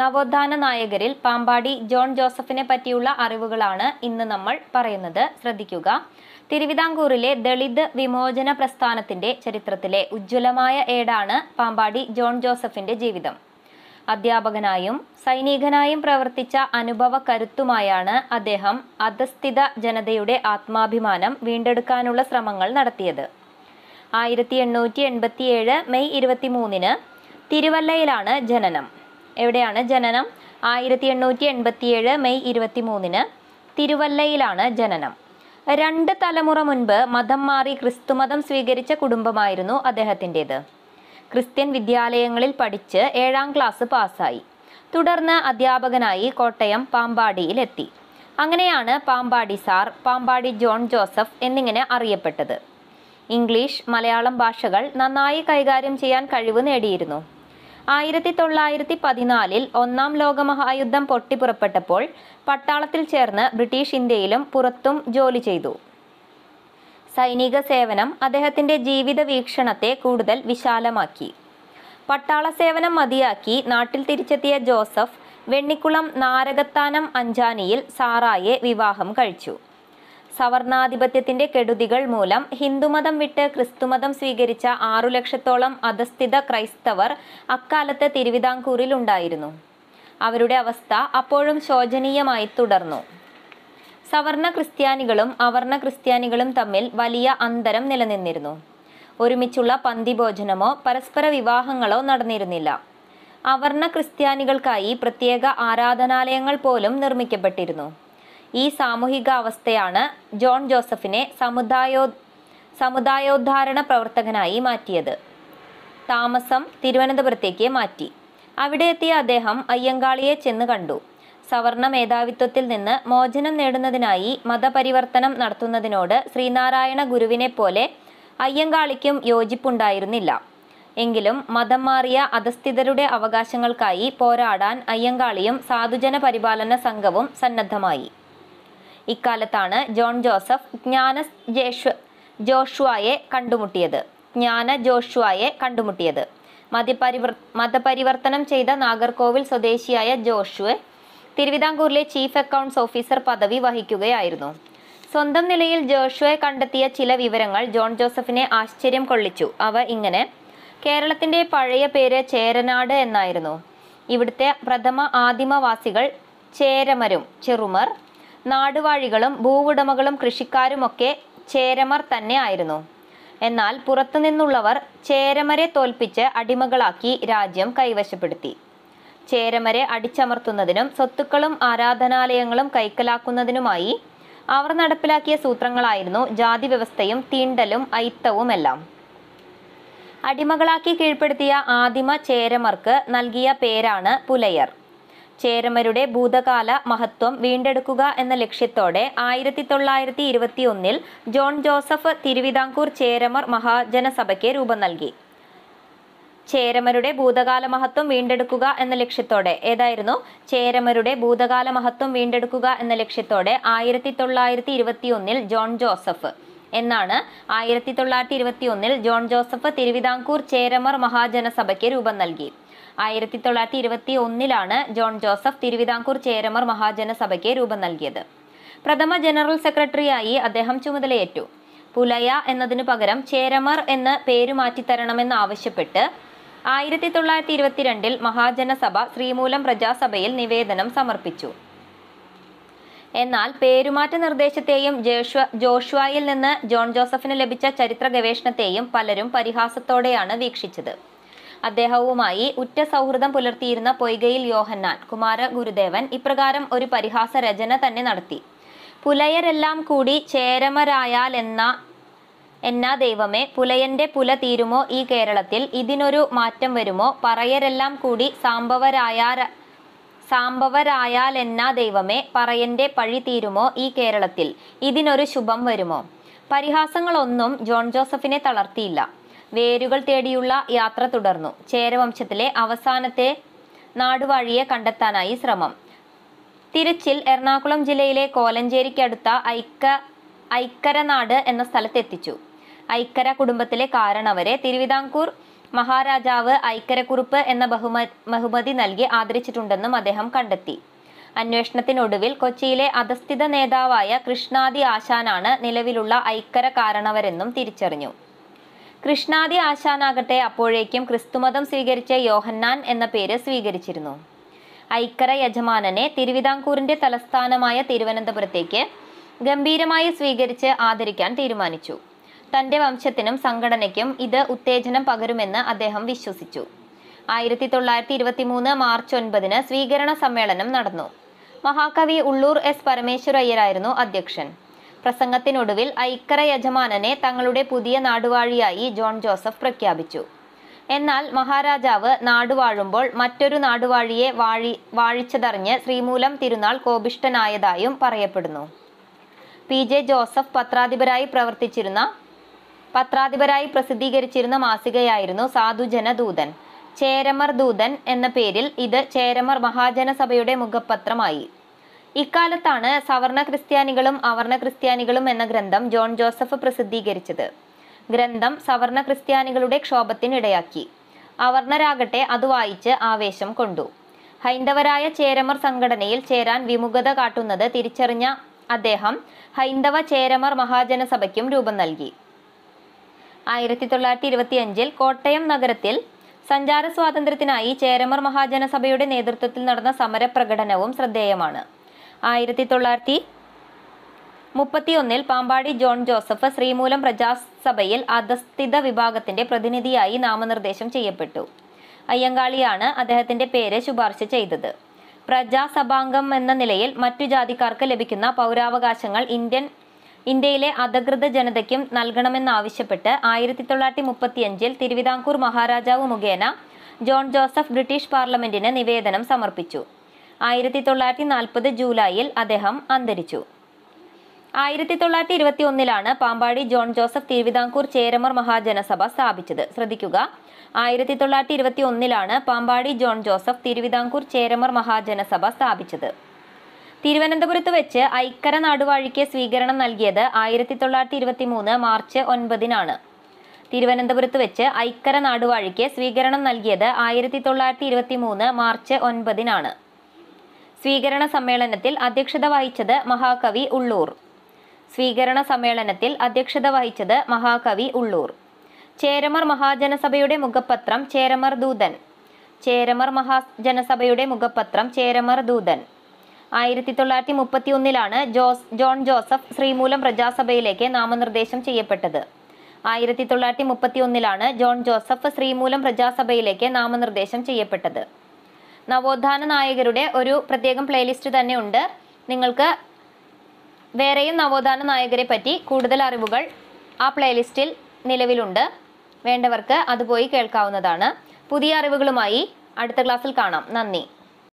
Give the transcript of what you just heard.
നവോത്ഥാന നായകരിൽ പാമ്പാടി ജോൺ ജോസഫിനെ പറ്റിയുള്ള അറിവുകളാണ് ഇന്ന് നമ്മൾ പറയുന്നത്. ശ്രദ്ധിക്കുക. തിരുവിതാംകൂറിലെ ദളിത് വിമോചന പ്രസ്ഥാനത്തിന്റെ ചരിത്രത്തിലെ ഉജ്ജ്വലമായ ഏടാണ് പാമ്പാടി ജോൺ ജോസഫിന്റെ ജീവിതം. അധ്യാപകനായും സൈനികനായും പ്രവർത്തിച്ച അനുഭവ കരുത്തുമായാണ് അദ്ദേഹം അധസ്ഥിത ജനതയുടെ ആത്മാഭിമാനം വീണ്ടെടുക്കാനുള്ള ശ്രമങ്ങൾ നടത്തിയത്. ആയിരത്തി എണ്ണൂറ്റി എൺപത്തിയേഴ് മെയ് ഇരുപത്തിമൂന്നിന് തിരുവല്ലയിലാണ് ജനനം. എവിടെയാണ് ജനനം? ആയിരത്തി എണ്ണൂറ്റി എൺപത്തിയേഴ് മെയ് ഇരുപത്തി മൂന്നിന് തിരുവല്ലയിലാണ് ജനനം. രണ്ട് തലമുറ മുൻപ് മതം മാറി ക്രിസ്തുമതം സ്വീകരിച്ച കുടുംബമായിരുന്നു അദ്ദേഹത്തിന്റെത്. ക്രിസ്ത്യൻ വിദ്യാലയങ്ങളിൽ പഠിച്ച് ഏഴാം ക്ലാസ് പാസ്സായി. തുടർന്ന് അധ്യാപകനായി കോട്ടയം പാമ്പാടിയിലെത്തി അങ്ങനെയാണ് പാമ്പാടി സാർ പാമ്പാടി ജോൺ ജോസഫ് എന്നിങ്ങനെ അറിയപ്പെട്ടത്. ഇംഗ്ലീഷ് മലയാളം ഭാഷകൾ നന്നായി കൈകാര്യം ചെയ്യാൻ കഴിവ് നേടിയിരുന്നു. ആയിരത്തി തൊള്ളായിരത്തി പതിനാലിൽ ഒന്നാം ലോകമഹായുദ്ധം പൊട്ടിപ്പുറപ്പെട്ടപ്പോൾ പട്ടാളത്തിൽ ചേർന്ന് ബ്രിട്ടീഷ് ഇന്ത്യയിലും പുറത്തും ജോലി ചെയ്തു. സൈനിക സേവനം അദ്ദേഹത്തിന്റെ ജീവിത വീക്ഷണത്തെ കൂടുതൽ വിശാലമാക്കി. പട്ടാള സേവനം മതിയാക്കി നാട്ടിൽ തിരിച്ചെത്തിയ ജോസഫ് വെണ്ണിക്കുളം നാരകത്താനം അഞ്ചാനിയിൽ സാറായെ വിവാഹം കഴിച്ചു. സവർണാധിപത്യത്തിന്റെ കെടുതികൾ മൂലം ഹിന്ദുമതം വിട്ട് ക്രിസ്തുമതം സ്വീകരിച്ച ആറു ലക്ഷത്തോളം അധസ്ഥിത ക്രൈസ്തവർ അക്കാലത്ത് തിരുവിതാംകൂറിൽ ഉണ്ടായിരുന്നു. അവരുടെ അവസ്ഥ അപ്പോഴും ശോചനീയമായി തുടർന്നു. സവർണ ക്രിസ്ത്യാനികളും അവർണ ക്രിസ്ത്യാനികളും തമ്മിൽ വലിയ അന്തരം നിലനിന്നിരുന്നു. ഒരുമിച്ചുള്ള പന്തിഭോജനമോ പരസ്പര വിവാഹങ്ങളോ നടന്നിരുന്നില്ല. അവർണ ക്രിസ്ത്യാനികൾക്കായി പ്രത്യേക ആരാധനാലയങ്ങൾ പോലും നിർമ്മിക്കപ്പെട്ടിരുന്നു. ഈ സാമൂഹികാവസ്ഥയാണ് ജോൺ ജോസഫിനെ സമുദായോ സമുദായോദ്ധാരണ പ്രവർത്തകനായി മാറ്റിയത്. താമസം തിരുവനന്തപുരത്തേക്ക് മാറ്റി. അവിടെ എത്തിയ അദ്ദേഹം അയ്യങ്കാളിയെ ചെന്ന് കണ്ടു. സവർണ മേധാവിത്വത്തിൽ നിന്ന് മോചനം നേടുന്നതിനായി മതപരിവർത്തനം നടത്തുന്നതിനോട് ശ്രീനാരായണ ഗുരുവിനെ പോലെ അയ്യങ്കാളിക്കും യോജിപ്പുണ്ടായിരുന്നില്ല. എങ്കിലും മതം മാറിയ അധസ്ഥിതരുടെ അവകാശങ്ങൾക്കായി പോരാടാൻ അയ്യങ്കാളിയും സാധുജന പരിപാലന സംഘവും സന്നദ്ധമായി. ഇക്കാലത്താണ് ജോൺ ജോസഫ് ജ്ഞാന ജേഷ് ജോഷുവായെ കണ്ടുമുട്ടിയത്. ജ്ഞാന ജോഷുവായെ കണ്ടുമുട്ടിയത്. മതപരിവർ മതപരിവർത്തനം ചെയ്ത നാഗർകോവിൽ സ്വദേശിയായ ജോഷുവെ തിരുവിതാംകൂറിലെ ചീഫ് അക്കൗണ്ട്സ് ഓഫീസർ പദവി വഹിക്കുകയായിരുന്നു. സ്വന്തം നിലയിൽ ജോഷുവെ കണ്ടെത്തിയ ചില വിവരങ്ങൾ ജോൺ ജോസഫിനെ ആശ്ചര്യം കൊള്ളിച്ചു. അവ ഇങ്ങനെ കേരളത്തിന്റെ പഴയ പേര് ചേരനാട് എന്നായിരുന്നു. ഇവിടുത്തെ പ്രഥമ ആദിമവാസികൾ ചേരമരും ചെറുമർ നാടുവാഴികളും ഭൂവുടമകളും കൃഷിക്കാരുമൊക്കെ ചേരമർ തന്നെ ആയിരുന്നു. എന്നാൽ പുറത്തുനിന്നുള്ളവർ ചേരമരെ തോൽപ്പിച്ച് അടിമകളാക്കി രാജ്യം കൈവശപ്പെടുത്തി. ചേരമരെ അടിച്ചമർത്തുന്നതിനും സ്വത്തുക്കളും ആരാധനാലയങ്ങളും കൈക്കലാക്കുന്നതിനുമായി അവർ നടപ്പിലാക്കിയ സൂത്രങ്ങളായിരുന്നു ജാതി വ്യവസ്ഥയും തീണ്ടലും ഐത്തവുമെല്ലാം അടിമകളാക്കി കീഴ്പ്പെടുത്തിയ ആദിമ ചേരമർക്ക് നൽകിയ പേരാണ് പുലയർ. ചേരമരുടെ ഭൂതകാല മഹത്വം വീണ്ടെടുക്കുക എന്ന ലക്ഷ്യത്തോടെ ആയിരത്തി തൊള്ളായിരത്തി ഇരുപത്തി ഒന്നിൽ ജോൺ ജോസഫ് തിരുവിതാംകൂർ ചേരമർ മഹാജനസഭയ്ക്ക് രൂപം നൽകി. ചേരമരുടെ ഭൂതകാല മഹത്വം വീണ്ടെടുക്കുക എന്ന ലക്ഷ്യത്തോടെ ഏതായിരുന്നു? ചേരമരുടെ ഭൂതകാല മഹത്വം വീണ്ടെടുക്കുക എന്ന ലക്ഷ്യത്തോടെ ആയിരത്തി തൊള്ളായിരത്തി ഇരുപത്തി ഒന്നിൽ ജോൺ ജോസഫ്. എന്നാണ് ആയിരത്തി തൊള്ളായിരത്തി ഇരുപത്തി ഒന്നിൽ ജോൺ ജോസഫ് തിരുവിതാംകൂർ ചേരമർ മഹാജനസഭയ്ക്ക് രൂപം നൽകി. ആയിരത്തി തൊള്ളായിരത്തി ഇരുപത്തി ഒന്നിലാണ് ജോൺ ജോസഫ് തിരുവിതാംകൂർ ചേരമർ മഹാജനസഭയ്ക്ക് രൂപം നൽകിയത്. പ്രഥമ ജനറൽ സെക്രട്ടറിയായി അദ്ദേഹം ചുമതലയേറ്റു. പുലയ എന്നതിനു പകരം ചേരമർ എന്ന് പേരു മാറ്റിത്തരണമെന്ന് ആവശ്യപ്പെട്ട് ആയിരത്തി തൊള്ളായിരത്തി ഇരുപത്തിരണ്ടിൽ മഹാജനസഭ ശ്രീമൂലം പ്രജാസഭയിൽ നിവേദനം സമർപ്പിച്ചു. എന്നാൽ പേരുമാറ്റ നിർദ്ദേശത്തെയും ജോഷ്വ ജോഷ്വായിൽ നിന്ന് ജോൺ ജോസഫിന് ലഭിച്ച ചരിത്ര ഗവേഷണത്തെയും പലരും പരിഹാസത്തോടെയാണ് വീക്ഷിച്ചത്. അദ്ദേഹവുമായി ഉറ്റ സൗഹൃദം പുലർത്തിയിരുന്ന പൊയ്കയിൽ യോഹന്നാൻ കുമാര ഗുരുദേവൻ ഇപ്രകാരം ഒരു പരിഹാസ രചന തന്നെ നടത്തി. പുലയരെല്ലാം കൂടി ചേരമരായാൽ എന്ന എന്നാ ദൈവമേ പുലയന്റെ പുല തീരുമോ ഈ കേരളത്തിൽ? ഇതിനൊരു മാറ്റം വരുമോ? പറയരെല്ലാം കൂടി സാമ്പവരായാര സാംഭവരായാൽ എന്നാ ദൈവമേ പറയന്റെ പഴി തീരുമോ ഈ കേരളത്തിൽ? ഇതിനൊരു ശുഭം വരുമോ? പരിഹാസങ്ങളൊന്നും ജോൺ ജോസഫിനെ തളർത്തിയില്ല. വേരുകൾ തേടിയുള്ള യാത്ര തുടർന്നു. ചേരവംശത്തിലെ അവസാനത്തെ നാടുവാഴിയെ കണ്ടെത്താനായി ശ്രമം. തിരുച്ചിൽ എറണാകുളം ജില്ലയിലെ കോലഞ്ചേരിക്കടുത്ത ഐക്ക ഐക്കരനാട് എന്ന സ്ഥലത്തെത്തിച്ചു. ഐക്കര കുടുംബത്തിലെ കാരണവരെ തിരുവിതാംകൂർ മഹാരാജാവ് ഐക്കരക്കുറുപ്പ് എന്ന ബഹുമ ബഹുമതി നൽകി ആദരിച്ചിട്ടുണ്ടെന്നും അദ്ദേഹം കണ്ടെത്തി. അന്വേഷണത്തിനൊടുവിൽ കൊച്ചിയിലെ അധസ്ഥിത നേതാവായ കൃഷ്ണാദി ആശാനാണ് നിലവിലുള്ള ഐക്കര കാരണവരെന്നും തിരിച്ചറിഞ്ഞു. കൃഷ്ണാദി ആശാനാകട്ടെ അപ്പോഴേക്കും ക്രിസ്തുമതം സ്വീകരിച്ച യോഹന്നാൻ എന്ന പേര് സ്വീകരിച്ചിരുന്നു. ഐക്കര യജമാനനെ തിരുവിതാംകൂറിന്റെ തലസ്ഥാനമായ തിരുവനന്തപുരത്തേക്ക് ഗംഭീരമായി സ്വീകരിച്ച് ആദരിക്കാൻ തീരുമാനിച്ചു. തന്റെ വംശത്തിനും സംഘടനയ്ക്കും ഇത് ഉത്തേജനം പകരുമെന്ന് അദ്ദേഹം വിശ്വസിച്ചു. ആയിരത്തി തൊള്ളായിരത്തി ഇരുപത്തി മൂന്ന് മാർച്ച് ഒൻപതിന് സ്വീകരണ സമ്മേളനം നടന്നു. മഹാകവി ഉള്ളൂർ എസ് പരമേശ്വരയ്യരായിരുന്നു അധ്യക്ഷൻ. പ്രസംഗത്തിനൊടുവിൽ ഐക്കര യജമാനനെ തങ്ങളുടെ പുതിയ നാടുവാഴിയായി ജോൺ ജോസഫ് പ്രഖ്യാപിച്ചു. എന്നാൽ മഹാരാജാവ് നാടുവാഴുമ്പോൾ മറ്റൊരു നാടുവാഴിയെ വാഴി വാഴിച്ചതറിഞ്ഞ് ശ്രീമൂലം തിരുനാൾ കോപിഷ്ടനായതായും പറയപ്പെടുന്നു. പി. ജെ. ജോസഫ് പത്രാധിപരായി പ്രവർത്തിച്ചിരുന്ന പത്രാധിപരായി പ്രസിദ്ധീകരിച്ചിരുന്ന മാസികയായിരുന്നു സാധുജന ദൂതൻ ചേരമർ ദൂതൻ എന്ന പേരിൽ ഇത് ചേരമർ മഹാജനസഭയുടെ മുഖപത്രമായി. ഇക്കാലത്താണ് സവർണ ക്രിസ്ത്യാനികളും അവർണ ക്രിസ്ത്യാനികളും എന്ന ഗ്രന്ഥം ജോൺ ജോസഫ് പ്രസിദ്ധീകരിച്ചത്. ഗ്രന്ഥം സവർണ ക്രിസ്ത്യാനികളുടെ ക്ഷോഭത്തിനിടയാക്കി. അവർണരാകട്ടെ അത് വായിച്ച് ആവേശം കൊണ്ടു. ഹൈന്ദവരായ ചേരമർ സംഘടനയിൽ ചേരാൻ വിമുഖത കാട്ടുന്നത് തിരിച്ചറിഞ്ഞ അദ്ദേഹം ഹൈന്ദവ ചേരമർ മഹാജനസഭയ്ക്കും രൂപം നൽകി. ആയിരത്തി തൊള്ളായിരത്തി ഇരുപത്തിയഞ്ചിൽ കോട്ടയം നഗരത്തിൽ സഞ്ചാര സ്വാതന്ത്ര്യത്തിനായി ചേരമർ മഹാജനസഭയുടെ നേതൃത്വത്തിൽ നടന്ന സമരപ്രകടനവും ശ്രദ്ധേയമാണ്. ആയിരത്തി തൊള്ളായിരത്തി മുപ്പത്തിയൊന്നിൽ പാമ്പാടി ജോൺ ജോസഫ് ശ്രീമൂലം പ്രജാസഭയിൽ അധസ്ഥിത വിഭാഗത്തിന്റെ പ്രതിനിധിയായി നാമനിർദ്ദേശം ചെയ്യപ്പെട്ടു. അയ്യങ്കാളിയാണ് അദ്ദേഹത്തിന്റെ പേര് ശുപാർശ ചെയ്തത്. പ്രജാസഭാംഗം എന്ന നിലയിൽ മറ്റു ജാതിക്കാർക്ക് ലഭിക്കുന്ന പൗരാവകാശങ്ങൾ ഇന്ത്യൻ ഇന്ത്യയിലെ അധകൃത ജനതയ്ക്കും നൽകണമെന്നാവശ്യപ്പെട്ട് ആയിരത്തി തൊള്ളായിരത്തി മുപ്പത്തിയഞ്ചിൽ തിരുവിതാംകൂർ മഹാരാജാവ് മുഖേന ജോൺ ജോസഫ് ബ്രിട്ടീഷ് പാർലമെന്റിന് നിവേദനം സമർപ്പിച്ചു. ആയിരത്തി തൊള്ളായിരത്തി നാൽപ്പത് ജൂലൈയിൽ അദ്ദേഹം അന്തരിച്ചു. ആയിരത്തി തൊള്ളായിരത്തി ഇരുപത്തി ഒന്നിലാണ് പാമ്പാടി ജോൺ ജോസഫ് തിരുവിതാംകൂർ ചേരമർ മഹാജനസഭ സ്ഥാപിച്ചത്. ശ്രദ്ധിക്കുക ആയിരത്തി തൊള്ളായിരത്തി ഇരുപത്തി ഒന്നിലാണ് പാമ്പാടി ജോൺ ജോസഫ് തിരുവിതാംകൂർ ചേരമർ മഹാജനസഭ സ്ഥാപിച്ചത്. തിരുവനന്തപുരത്ത് വെച്ച് ഐക്കര നാടുവാഴിക്ക് സ്വീകരണം നൽകിയത് ആയിരത്തി തൊള്ളായിരത്തി ഇരുപത്തി മൂന്ന് മാർച്ച് ഒൻപതിനാണ്. തിരുവനന്തപുരത്ത് വെച്ച് ഐക്കര നാടുവാഴിക്ക് സ്വീകരണം നൽകിയത് ആയിരത്തി തൊള്ളായിരത്തി ഇരുപത്തി മൂന്ന് മാർച്ച് ഒൻപതിനാണ്. സ്വീകരണ സമ്മേളനത്തിൽ അധ്യക്ഷത വഹിച്ചത് മഹാകവി ഉള്ളൂർ. സ്വീകരണ സമ്മേളനത്തിൽ അധ്യക്ഷത വഹിച്ചത് മഹാകവി ഉള്ളൂർ. ചേരമർ മഹാജനസഭയുടെ മുഖപത്രം ചേരമർ ദൂതൻ. ചേരമർ മഹാജനസഭയുടെ മുഖപത്രം ചേരമർ ദൂതൻ. ആയിരത്തി തൊള്ളായിരത്തി മുപ്പത്തി ഒന്നിലാണ് ജോസ് ജോൺ ജോസഫ് ശ്രീമൂലം പ്രജാസഭയിലേക്ക് നാമനിർദ്ദേശം ചെയ്യപ്പെട്ടത്. ആയിരത്തി തൊള്ളായിരത്തി മുപ്പത്തി ഒന്നിലാണ് ജോൺ ജോസഫ് ശ്രീമൂലം പ്രജാസഭയിലേക്ക് നാമനിർദ്ദേശം ചെയ്യപ്പെട്ടത്. നവോത്ഥാന നായകരുടെ ഒരു പ്രത്യേകം പ്ലേലിസ്റ്റ് തന്നെ ഉണ്ട് നിങ്ങൾക്ക് വേറെയും നവോത്ഥാന നായകരെ പറ്റി കൂടുതൽ അറിവുകൾ ആ പ്ലേലിസ്റ്റിൽ നിലവിലുണ്ട്. വേണ്ടവർക്ക് അത് പോയി കേൾക്കാവുന്നതാണ്. പുതിയ അറിവുകളുമായി അടുത്ത ക്ലാസ്സിൽ കാണാം. നന്ദി.